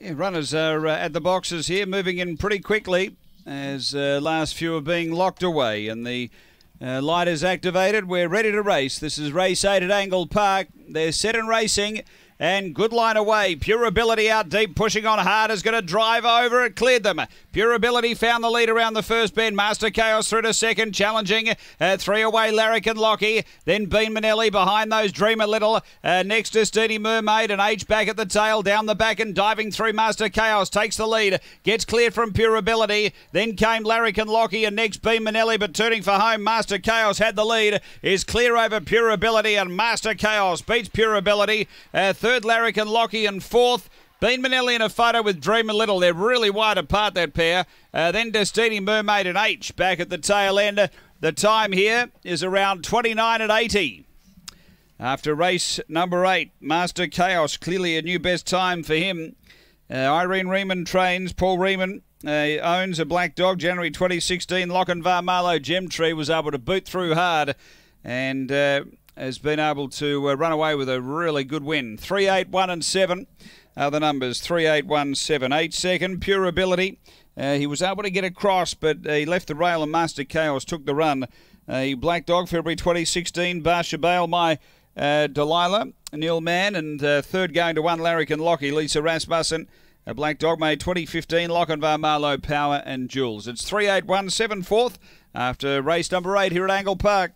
Yeah, runners are uh, at the boxes here, moving in pretty quickly as uh, last few are being locked away and the uh, light is activated. We're ready to race. This is race 8 at Angle Park. They're set and racing. And good line away. Pure Ability out deep, pushing on hard, is going to drive over it. Cleared them. Pure Ability found the lead around the first bend. Master Chaos through to second, challenging. Uh, three away, Larrick and Lockie. Then Bean Manelli behind those, Dream a Little. Uh, next is Dirty Mermaid and H back at the tail, down the back and diving through. Master Chaos takes the lead, gets cleared from Pure Ability. Then came Larrick and Lockie and next Bean Manelli, but turning for home. Master Chaos had the lead, is clear over Pure Ability and Master Chaos beats Pure Ability. Uh, third, Larrick and Lockie, and fourth, Bean Manelli in a photo with Dream a Little. They're really wide apart, that pair. Uh, then Destiny Mermaid and H back at the tail end. The time here is around 29 at 80. After race number eight, Master Chaos, clearly a new best time for him. Uh, Irene Riemann trains. Paul Riemann uh, owns a black dog. January 2016, Lochinvar Marlow Gem Tree was able to boot through hard and uh, has been able to uh, run away with a really good win. 3 8 1 and 7 are the numbers 3 8 1 7. 8 second, pure ability. Uh, he was able to get across, but he left the rail and Master Chaos took the run. A Black Dog, February 2016, Barcia Bale, my uh, Delilah, Neil Mann, and uh, third going to one, Larrick and Lockie, Lisa Rasmussen. A Black Dog made 2015, Lochinvar, Marlow, Power, and Jules. It's 3 8 1 7 fourth after race number eight here at Angle Park.